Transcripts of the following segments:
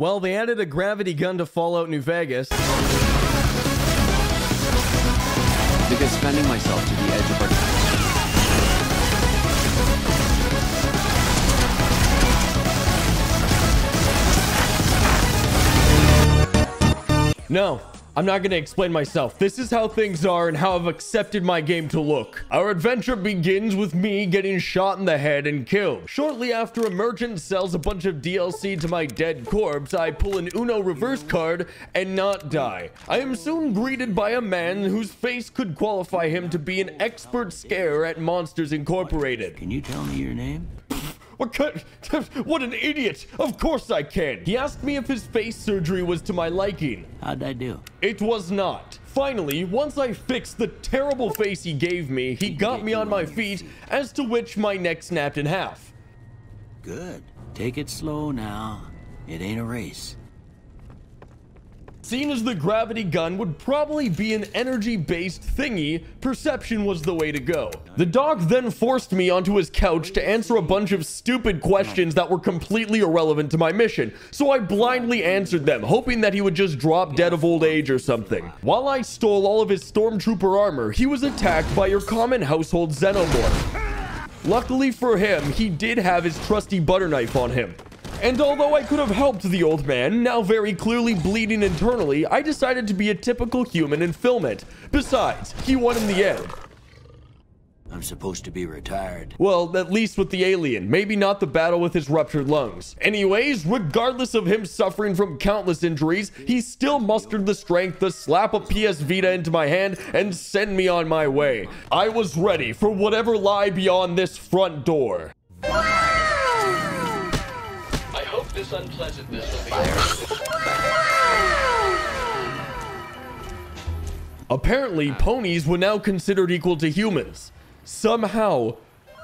Well, they added a gravity gun to Fallout New Vegas. Because spending myself to the edge of our... No, I'm not going to explain myself. This is how things are and how I've accepted my game to look. Our adventure begins with me getting shot in the head and killed. Shortly after Emergent sells a bunch of DLC to my dead corpse, I pull an Uno reverse card and not die. I am soon greeted by a man whose face could qualify him to be an expert scare at Monsters Incorporated. Can you tell me your name? What kind? What an idiot! Of course I can. He asked me if his face surgery was to my liking. How'd I do? It was not. Finally, once I fixed the terrible face he gave me, he got me on my feet, as to which my neck snapped in half. Good. Take it slow now. It ain't a race. Seeing as the gravity gun would probably be an energy-based thingy, perception was the way to go. The dog then forced me onto his couch to answer a bunch of stupid questions that were completely irrelevant to my mission, so I blindly answered them, hoping that he would just drop dead of old age or something. While I stole all of his stormtrooper armor, he was attacked by your common household xenomorph. Luckily for him, he did have his trusty butter knife on him. And although I could have helped the old man, now very clearly bleeding internally, I decided to be a typical human and film it. Besides, he won in the end. I'm supposed to be retired. Well, at least with the alien. Maybe not the battle with his ruptured lungs. Anyways, regardless of him suffering from countless injuries, he still mustered the strength to slap a PS Vita into my hand and send me on my way. I was ready for whatever lie beyond this front door. I hope this will be Apparently, ponies were now considered equal to humans. Somehow,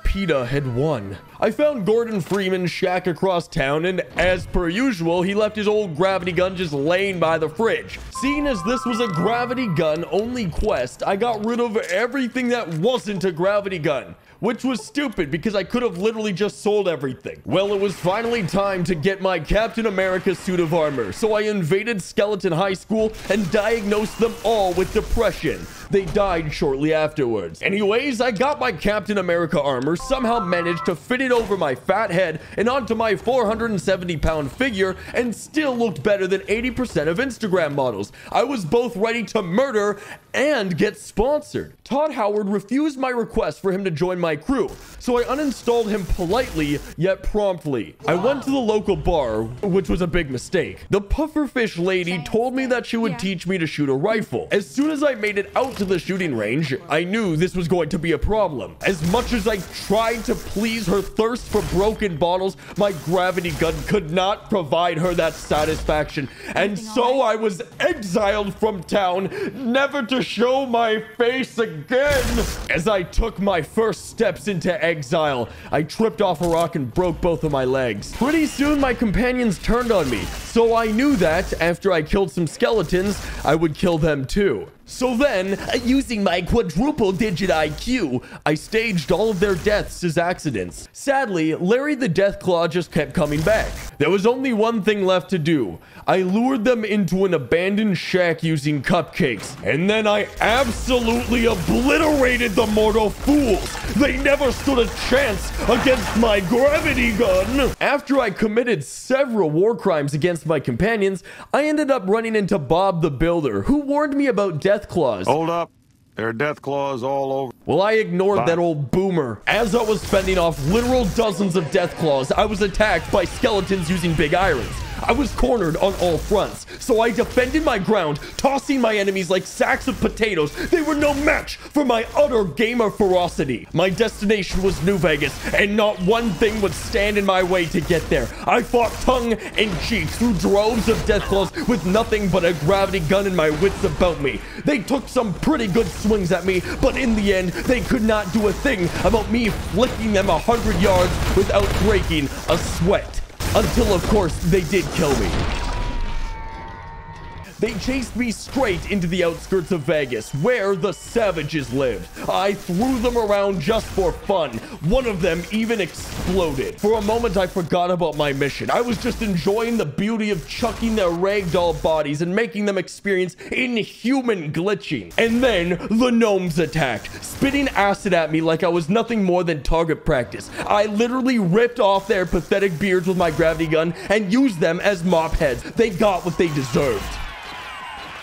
PETA had won. I found Gordon Freeman's shack across town, and as per usual, he left his old gravity gun just laying by the fridge. Seeing as this was a gravity gun only quest, I got rid of everything that wasn't a gravity gun which was stupid because I could have literally just sold everything. Well, it was finally time to get my Captain America suit of armor, so I invaded Skeleton High School and diagnosed them all with depression. They died shortly afterwards. Anyways, I got my Captain America armor, somehow managed to fit it over my fat head and onto my 470 pound figure, and still looked better than 80% of Instagram models. I was both ready to murder and get sponsored. Todd Howard refused my request for him to join my crew, so I uninstalled him politely yet promptly. I went to the local bar, which was a big mistake. The pufferfish lady told me that she would teach me to shoot a rifle. As soon as I made it out to the shooting range, I knew this was going to be a problem. As much as I tried to please her thirst for broken bottles, my gravity gun could not provide her that satisfaction. And so? I was exiled from town, never to show my face again. As I took my first steps into exile, I tripped off a rock and broke both of my legs. Pretty soon, my companions turned on me, so I knew that after I killed some skeletons, I would kill them too. So then, using my quadruple digit IQ, I staged all of their deaths as accidents. Sadly, Larry the Deathclaw just kept coming back. There was only one thing left to do. I lured them into an abandoned shack using cupcakes, and then I absolutely obliterated the mortal fools. They never stood a chance against my gravity gun. After I committed several war crimes against my companions, I ended up running into Bob the Builder, who warned me about death claws. Hold up. There are death claws all over. Well, I ignored Bye. that old boomer. As I was fending off literal dozens of death claws, I was attacked by skeletons using big irons. I was cornered on all fronts, so I defended my ground, tossing my enemies like sacks of potatoes. They were no match for my utter gamer ferocity. My destination was New Vegas, and not one thing would stand in my way to get there. I fought tongue in cheek through droves of death claws with nothing but a gravity gun and my wits about me. They took some pretty good swings at me, but in the end, they could not do a thing about me flicking them a hundred yards without breaking a sweat. Until, of course, they did kill me. They chased me straight into the outskirts of Vegas, where the savages lived. I threw them around just for fun. One of them even exploded. For a moment, I forgot about my mission. I was just enjoying the beauty of chucking their ragdoll bodies and making them experience inhuman glitching. And then the gnomes attacked, spitting acid at me like I was nothing more than target practice. I literally ripped off their pathetic beards with my gravity gun and used them as mop heads. They got what they deserved.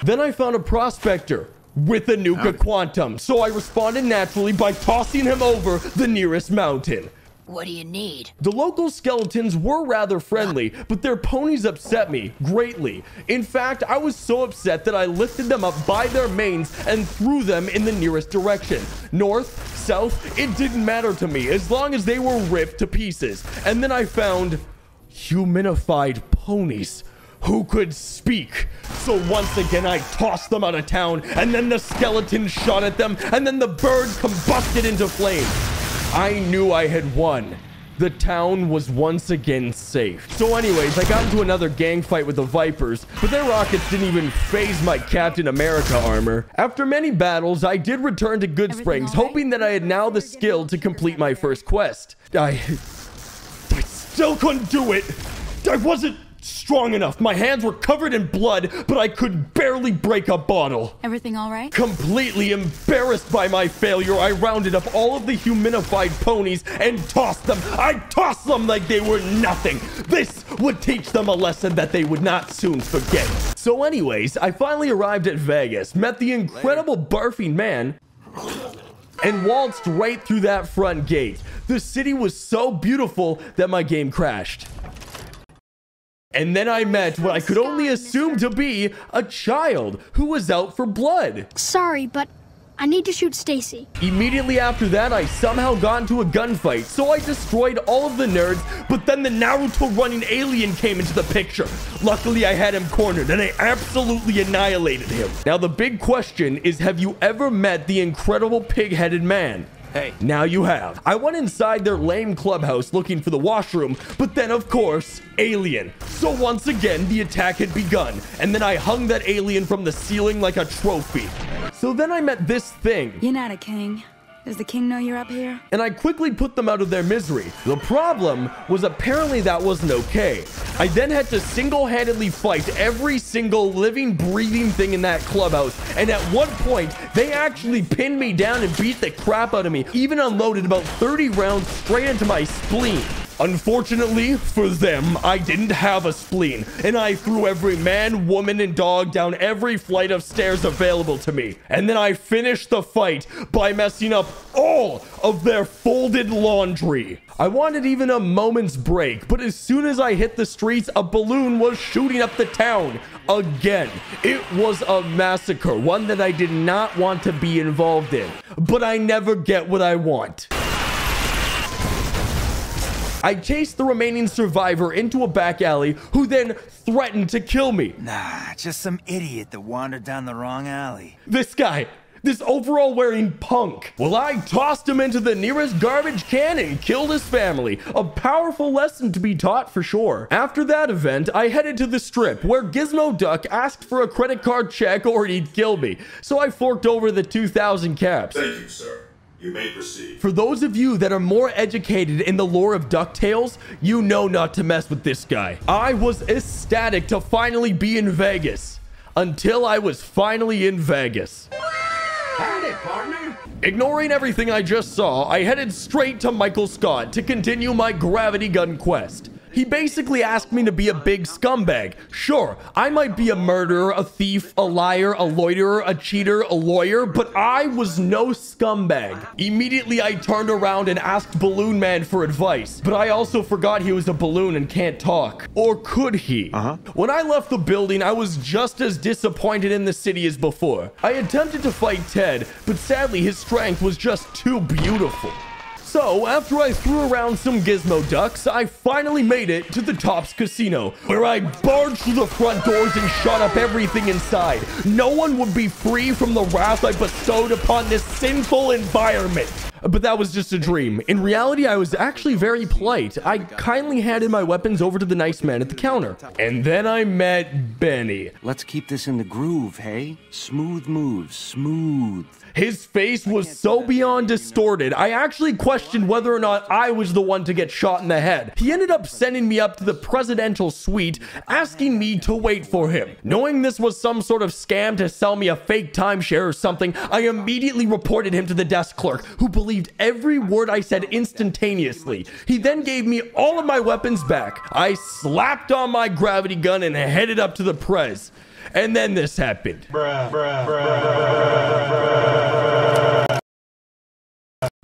Then I found a prospector with a Nuka Quantum, so I responded naturally by tossing him over the nearest mountain. What do you need? The local skeletons were rather friendly, but their ponies upset me greatly. In fact, I was so upset that I lifted them up by their manes and threw them in the nearest direction. North, south, it didn't matter to me as long as they were ripped to pieces. And then I found humanified ponies who could speak. So once again, I tossed them out of town, and then the skeleton shot at them, and then the bird combusted into flame. I knew I had won. The town was once again safe. So anyways, I got into another gang fight with the Vipers, but their rockets didn't even phase my Captain America armor. After many battles, I did return to Goodsprings, right? hoping that I had now the skill to complete my first quest. I... I still couldn't do it. I wasn't strong enough. My hands were covered in blood, but I could barely break a bottle. Everything all right? Completely embarrassed by my failure, I rounded up all of the humanified ponies and tossed them. I tossed them like they were nothing. This would teach them a lesson that they would not soon forget. So anyways, I finally arrived at Vegas, met the incredible barfing man, and waltzed right through that front gate. The city was so beautiful that my game crashed. And then I met what I could only assume to be a child who was out for blood. Sorry, but I need to shoot Stacy. Immediately after that, I somehow got into a gunfight, so I destroyed all of the nerds, but then the Naruto running alien came into the picture. Luckily, I had him cornered, and I absolutely annihilated him. Now, the big question is, have you ever met the incredible pig-headed man? Hey. Now you have. I went inside their lame clubhouse looking for the washroom, but then, of course, alien. So once again, the attack had begun, and then I hung that alien from the ceiling like a trophy. So then I met this thing. You're not a king. Does the king know you're up here? and I quickly put them out of their misery. The problem was apparently that wasn't okay. I then had to single-handedly fight every single living, breathing thing in that clubhouse, and at one point, they actually pinned me down and beat the crap out of me, even unloaded about 30 rounds straight into my spleen. Unfortunately for them, I didn't have a spleen, and I threw every man, woman, and dog down every flight of stairs available to me. And then I finished the fight by messing up all of their folded laundry. I wanted even a moment's break, but as soon as I hit the streets, a balloon was shooting up the town. Again, it was a massacre, one that I did not want to be involved in. But I never get what I want. I chased the remaining survivor into a back alley, who then threatened to kill me. Nah, just some idiot that wandered down the wrong alley. This guy, this overall wearing punk. Well, I tossed him into the nearest garbage can and killed his family. A powerful lesson to be taught for sure. After that event, I headed to the strip where Gizmo Duck asked for a credit card check or he'd kill me. So I forked over the 2,000 caps. Thank you, sir. You may proceed. For those of you that are more educated in the lore of DuckTales, you know not to mess with this guy. I was ecstatic to finally be in Vegas. Until I was finally in Vegas. Howdy, partner. Ignoring everything I just saw, I headed straight to Michael Scott to continue my gravity gun quest. He basically asked me to be a big scumbag. Sure, I might be a murderer, a thief, a liar, a loiterer, a cheater, a lawyer, but I was no scumbag. Immediately, I turned around and asked Balloon Man for advice, but I also forgot he was a balloon and can't talk. Or could he? Uh-huh. When I left the building, I was just as disappointed in the city as before. I attempted to fight Ted, but sadly, his strength was just too beautiful. So, after I threw around some gizmo ducks, I finally made it to the Tops Casino, where I barged through the front doors and shot up everything inside. No one would be free from the wrath I bestowed upon this sinful environment. But that was just a dream. In reality, I was actually very polite. I kindly handed my weapons over to the nice man at the counter. And then I met Benny. Let's keep this in the groove, hey? Smooth moves, smooth. His face was so beyond distorted, I actually questioned whether or not I was the one to get shot in the head. He ended up sending me up to the presidential suite, asking me to wait for him. Knowing this was some sort of scam to sell me a fake timeshare or something, I immediately reported him to the desk clerk, who believed every word I said instantaneously. He then gave me all of my weapons back. I slapped on my gravity gun and headed up to the prez. And then this happened.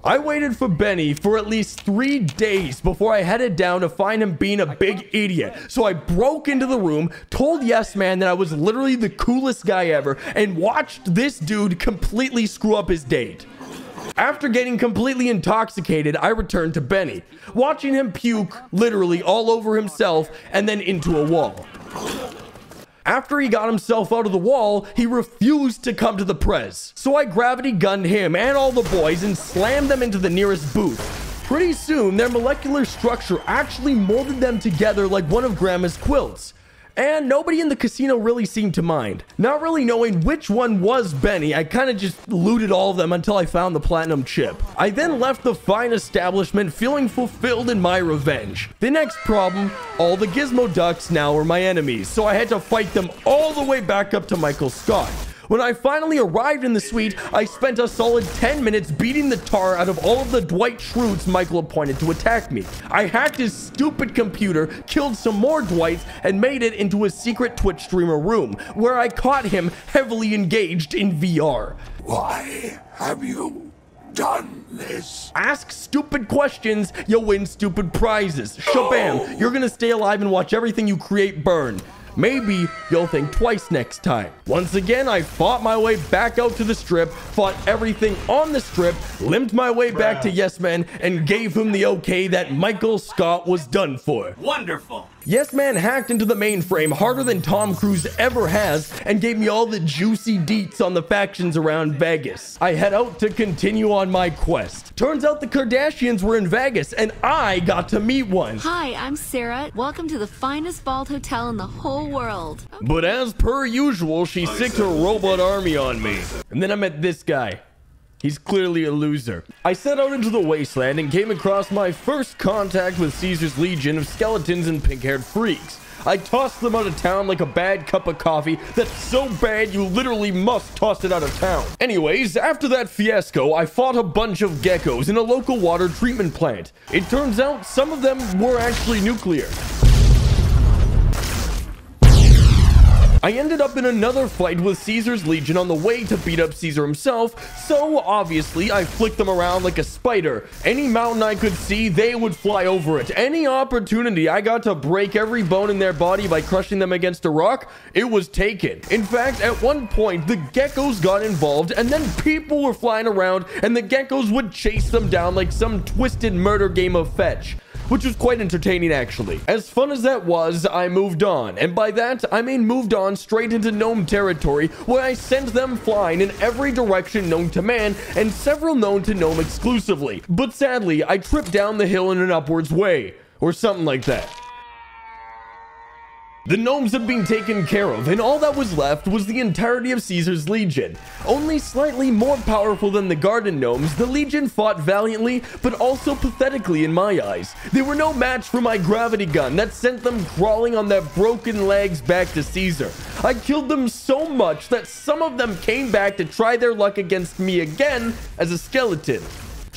I waited for Benny for at least three days before I headed down to find him being a big idiot. So I broke into the room, told Yes Man that I was literally the coolest guy ever, and watched this dude completely screw up his date. After getting completely intoxicated, I returned to Benny, watching him puke literally all over himself and then into a wall. After he got himself out of the wall, he refused to come to the press. So I gravity gunned him and all the boys and slammed them into the nearest booth. Pretty soon, their molecular structure actually molded them together like one of Grandma's quilts. And nobody in the casino really seemed to mind. Not really knowing which one was Benny, I kind of just looted all of them until I found the platinum chip. I then left the fine establishment feeling fulfilled in my revenge. The next problem, all the Gizmo Ducks now were my enemies, so I had to fight them all the way back up to Michael Scott. When I finally arrived in the suite, I spent a solid 10 minutes beating the tar out of all of the Dwight Schrutes Michael appointed to attack me. I hacked his stupid computer, killed some more Dwights, and made it into a secret Twitch streamer room, where I caught him heavily engaged in VR. Why have you done this? Ask stupid questions, you'll win stupid prizes. Shabam, you're gonna stay alive and watch everything you create burn. Maybe you'll think twice next time. Once again, I fought my way back out to the strip, fought everything on the strip, limped my way back to Yes Man, and gave him the okay that Michael Scott was done for. Wonderful. Yes Man hacked into the mainframe harder than Tom Cruise ever has and gave me all the juicy deets on the factions around Vegas. I head out to continue on my quest. Turns out the Kardashians were in Vegas and I got to meet one. Hi, I'm Sarah. Welcome to the finest vault hotel in the whole world. But as per usual, she sicked her robot army on me. And then I met this guy. He's clearly a loser. I set out into the wasteland and came across my first contact with Caesar's legion of skeletons and pink-haired freaks. I tossed them out of town like a bad cup of coffee that's so bad you literally must toss it out of town. Anyways, after that fiasco, I fought a bunch of geckos in a local water treatment plant. It turns out some of them were actually nuclear. I ended up in another fight with Caesar's Legion on the way to beat up Caesar himself, so obviously I flicked them around like a spider. Any mountain I could see, they would fly over it. Any opportunity I got to break every bone in their body by crushing them against a rock, it was taken. In fact, at one point, the geckos got involved, and then people were flying around, and the geckos would chase them down like some twisted murder game of fetch which was quite entertaining actually. As fun as that was, I moved on, and by that, I mean moved on straight into gnome territory, where I sent them flying in every direction known to man, and several known to gnome exclusively. But sadly, I tripped down the hill in an upwards way, or something like that. The gnomes had been taken care of, and all that was left was the entirety of Caesar's legion. Only slightly more powerful than the garden gnomes, the legion fought valiantly, but also pathetically in my eyes. They were no match for my gravity gun that sent them crawling on their broken legs back to Caesar. I killed them so much that some of them came back to try their luck against me again as a skeleton.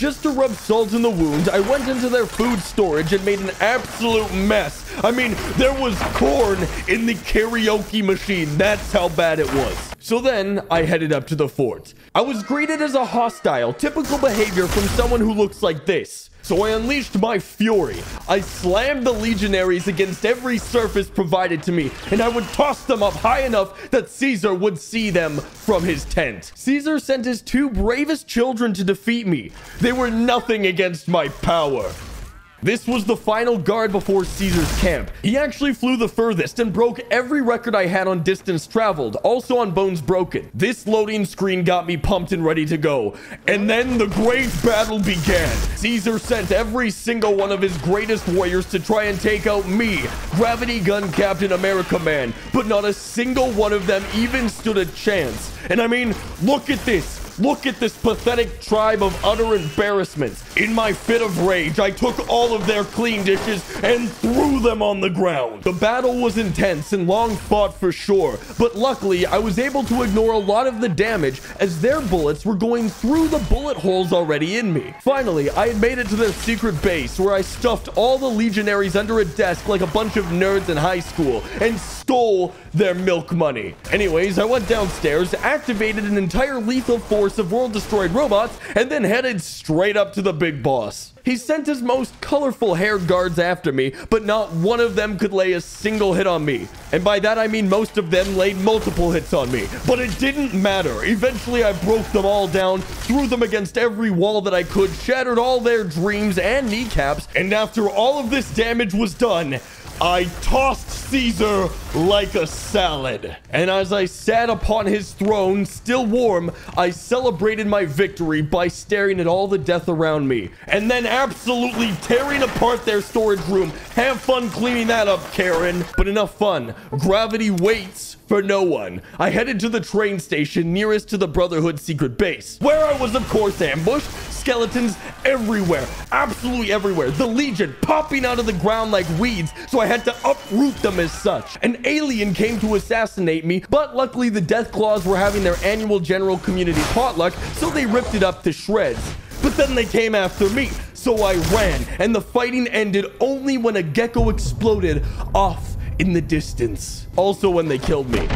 Just to rub salt in the wound, I went into their food storage and made an absolute mess. I mean, there was corn in the karaoke machine. That's how bad it was. So then, I headed up to the fort. I was greeted as a hostile, typical behavior from someone who looks like this. So I unleashed my fury. I slammed the legionaries against every surface provided to me, and I would toss them up high enough that Caesar would see them from his tent. Caesar sent his two bravest children to defeat me. They were nothing against my power. This was the final guard before Caesar's camp. He actually flew the furthest and broke every record I had on distance traveled, also on Bones Broken. This loading screen got me pumped and ready to go. And then the great battle began. Caesar sent every single one of his greatest warriors to try and take out me, Gravity Gun Captain America Man, but not a single one of them even stood a chance. And I mean, look at this. Look at this pathetic tribe of utter embarrassments. In my fit of rage, I took all of their clean dishes and threw them on the ground. The battle was intense and long fought for sure, but luckily I was able to ignore a lot of the damage as their bullets were going through the bullet holes already in me. Finally, I had made it to their secret base where I stuffed all the legionaries under a desk like a bunch of nerds in high school and stole their milk money. Anyways, I went downstairs, activated an entire lethal force of world destroyed robots, and then headed straight up to the big boss. He sent his most colorful hair guards after me, but not one of them could lay a single hit on me. And by that I mean most of them laid multiple hits on me. But it didn't matter. Eventually I broke them all down, threw them against every wall that I could, shattered all their dreams and kneecaps, and after all of this damage was done, I tossed Caesar like a salad. And as I sat upon his throne, still warm, I celebrated my victory by staring at all the death around me. And then absolutely tearing apart their storage room. Have fun cleaning that up, Karen. But enough fun. Gravity waits for no one. I headed to the train station nearest to the Brotherhood secret base, where I was of course ambushed, skeletons everywhere, absolutely everywhere. The Legion popping out of the ground like weeds, so I had to uproot them as such. An alien came to assassinate me, but luckily the Deathclaws were having their annual general community potluck, so they ripped it up to shreds. But then they came after me, so I ran, and the fighting ended only when a gecko exploded off in the distance. Also when they killed me.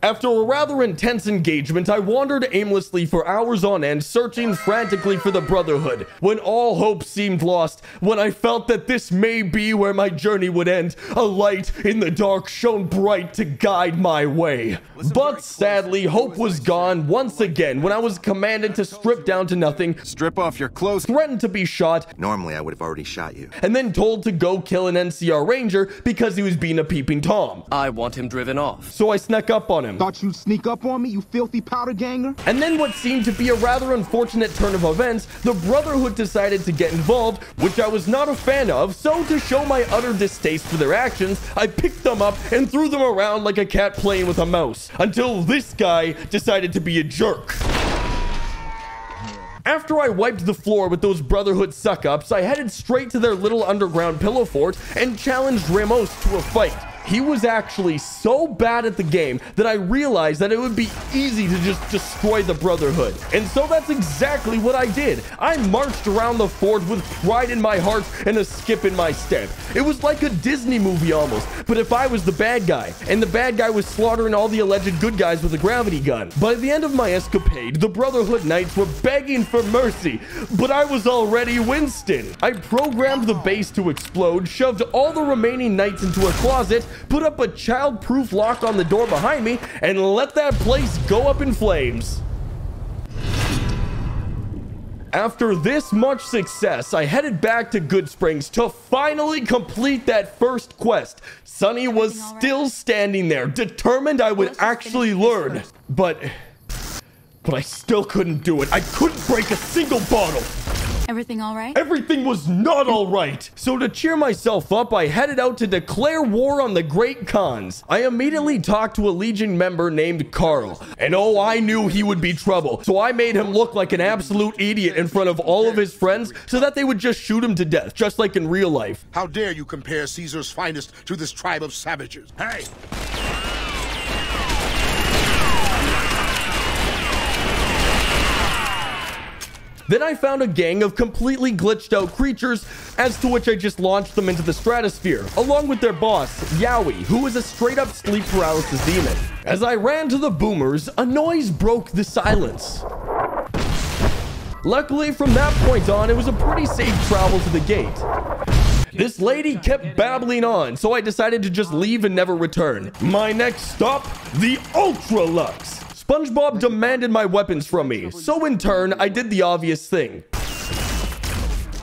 After a rather intense engagement, I wandered aimlessly for hours on end, searching frantically for the Brotherhood. When all hope seemed lost, when I felt that this may be where my journey would end, a light in the dark shone bright to guide my way. But sadly, hope was gone once again when I was commanded to strip down to nothing, strip off your clothes, threatened to be shot, normally I would have already shot you, and then told to go kill an NCR Ranger because he was being a peeping Tom. I want him driven off. So I snuck up on him. Thought you'd sneak up on me, you filthy powder ganger? And then what seemed to be a rather unfortunate turn of events, the Brotherhood decided to get involved, which I was not a fan of, so to show my utter distaste for their actions, I picked them up and threw them around like a cat playing with a mouse, until this guy decided to be a jerk. After I wiped the floor with those Brotherhood suck-ups, I headed straight to their little underground pillow fort and challenged Ramos to a fight. He was actually so bad at the game that I realized that it would be easy to just destroy the Brotherhood. And so that's exactly what I did. I marched around the fort with pride in my heart and a skip in my step. It was like a Disney movie almost, but if I was the bad guy, and the bad guy was slaughtering all the alleged good guys with a gravity gun. By the end of my escapade, the Brotherhood Knights were begging for mercy, but I was already Winston. I programmed the base to explode, shoved all the remaining knights into a closet, put up a child-proof lock on the door behind me, and let that place go up in flames. After this much success, I headed back to Goodsprings to finally complete that first quest. Sunny was still standing there, determined I would actually learn. But... But I still couldn't do it. I couldn't break a single bottle. Everything all right? Everything was not all right. So to cheer myself up, I headed out to declare war on the Great Khans. I immediately talked to a Legion member named Karl. And oh, I knew he would be trouble. So I made him look like an absolute idiot in front of all of his friends so that they would just shoot him to death, just like in real life. How dare you compare Caesar's finest to this tribe of savages? Hey! Then I found a gang of completely glitched out creatures, as to which I just launched them into the stratosphere, along with their boss, Yowie, who is a straight up sleep paralysis demon. As I ran to the boomers, a noise broke the silence. Luckily, from that point on, it was a pretty safe travel to the gate. This lady kept babbling on, so I decided to just leave and never return. My next stop, the Ultra-Luxe. SpongeBob demanded my weapons from me, so in turn, I did the obvious thing.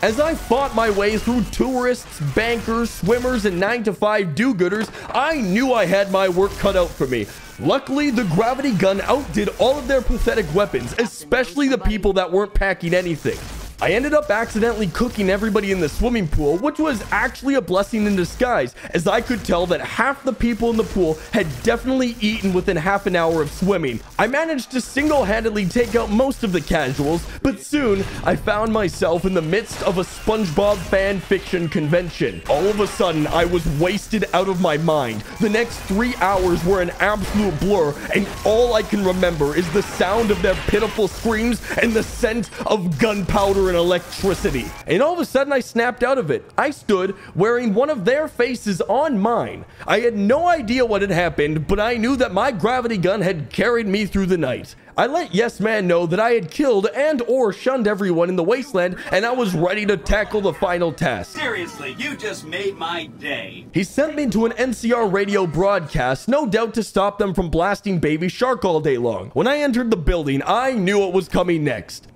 As I fought my way through tourists, bankers, swimmers, and 9 to 5 do-gooders, I knew I had my work cut out for me. Luckily, the gravity gun outdid all of their pathetic weapons, especially the people that weren't packing anything. I ended up accidentally cooking everybody in the swimming pool, which was actually a blessing in disguise, as I could tell that half the people in the pool had definitely eaten within half an hour of swimming. I managed to single-handedly take out most of the casuals, but soon I found myself in the midst of a SpongeBob fan fiction convention. All of a sudden, I was wasted out of my mind. The next three hours were an absolute blur, and all I can remember is the sound of their pitiful screams and the scent of gunpowder and electricity. And all of a sudden, I snapped out of it. I stood wearing one of their faces on mine. I had no idea what had happened, but I knew that my gravity gun had carried me through the night. I let Yes Man know that I had killed and or shunned everyone in the wasteland and I was ready to tackle the final task. Seriously, you just made my day. He sent me to an NCR radio broadcast, no doubt to stop them from blasting Baby Shark all day long. When I entered the building, I knew what was coming next.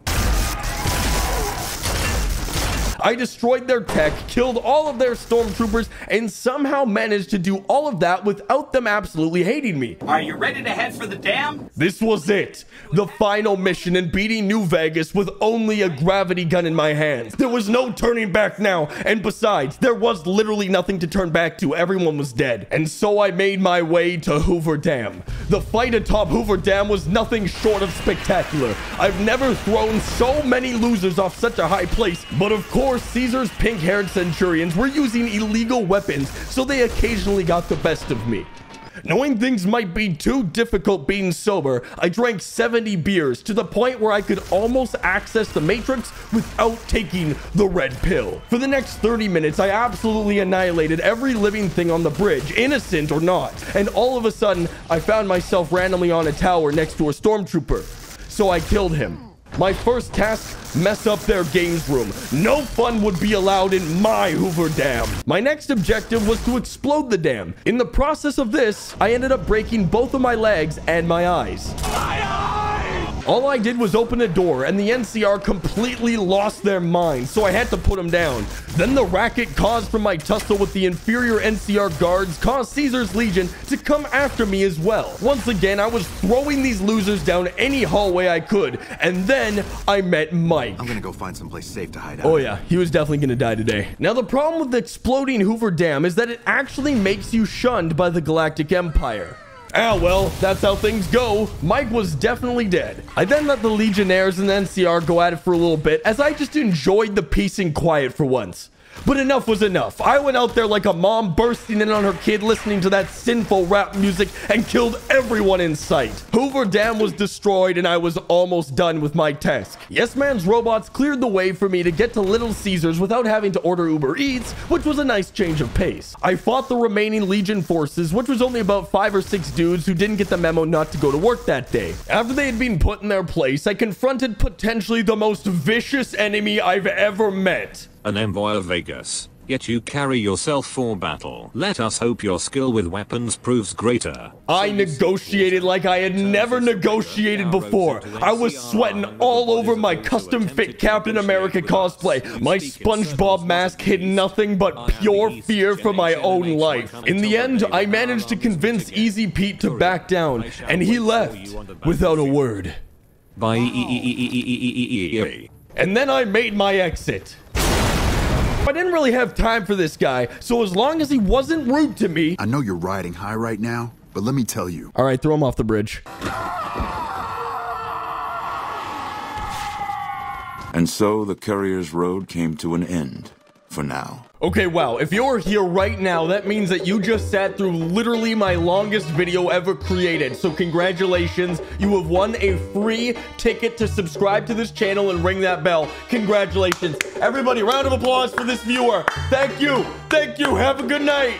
I destroyed their tech, killed all of their stormtroopers, and somehow managed to do all of that without them absolutely hating me. Are you ready to head for the dam? This was it. The final mission in beating New Vegas with only a gravity gun in my hands. There was no turning back now, and besides, there was literally nothing to turn back to. Everyone was dead. And so I made my way to Hoover Dam. The fight atop Hoover Dam was nothing short of spectacular. I've never thrown so many losers off such a high place, but of course, Caesar's pink-haired centurions were using illegal weapons, so they occasionally got the best of me. Knowing things might be too difficult being sober, I drank 70 beers to the point where I could almost access the Matrix without taking the red pill. For the next 30 minutes, I absolutely annihilated every living thing on the bridge, innocent or not. And all of a sudden, I found myself randomly on a tower next to a stormtrooper. So I killed him. My first task, mess up their games room. No fun would be allowed in my Hoover Dam. My next objective was to explode the dam. In the process of this, I ended up breaking both of my legs and my eyes. All I did was open a door and the NCR completely lost their mind, so I had to put them down. Then the racket caused from my tussle with the inferior NCR guards caused Caesar's Legion to come after me as well. Once again, I was throwing these losers down any hallway I could, and then I met Mike. I'm gonna go find someplace safe to hide out. Oh yeah, he was definitely gonna die today. Now the problem with exploding Hoover Dam is that it actually makes you shunned by the Galactic Empire. Ah, well, that's how things go. Mike was definitely dead. I then let the Legionnaires and the NCR go at it for a little bit as I just enjoyed the peace and quiet for once. But enough was enough. I went out there like a mom bursting in on her kid listening to that sinful rap music and killed everyone in sight. Hoover Dam was destroyed and I was almost done with my task. Yes Man's robots cleared the way for me to get to Little Caesars without having to order Uber Eats, which was a nice change of pace. I fought the remaining Legion forces, which was only about five or six dudes who didn't get the memo not to go to work that day. After they had been put in their place, I confronted potentially the most vicious enemy I've ever met an envoy of Vegas. Yet you carry yourself for battle. Let us hope your skill with weapons proves greater. I negotiated like I had never negotiated before. I was sweating all over my custom fit Captain America cosplay. My SpongeBob mask hid nothing but pure fear for my own life. In the end, I managed to convince Easy Pete to back down, and he left without a word. Bye. And then I made my exit. I didn't really have time for this guy, so as long as he wasn't rude to me... I know you're riding high right now, but let me tell you. All right, throw him off the bridge. And so the courier's road came to an end, for now. Okay, wow. If you're here right now, that means that you just sat through literally my longest video ever created. So congratulations. You have won a free ticket to subscribe to this channel and ring that bell. Congratulations. Everybody, round of applause for this viewer. Thank you. Thank you. Have a good night.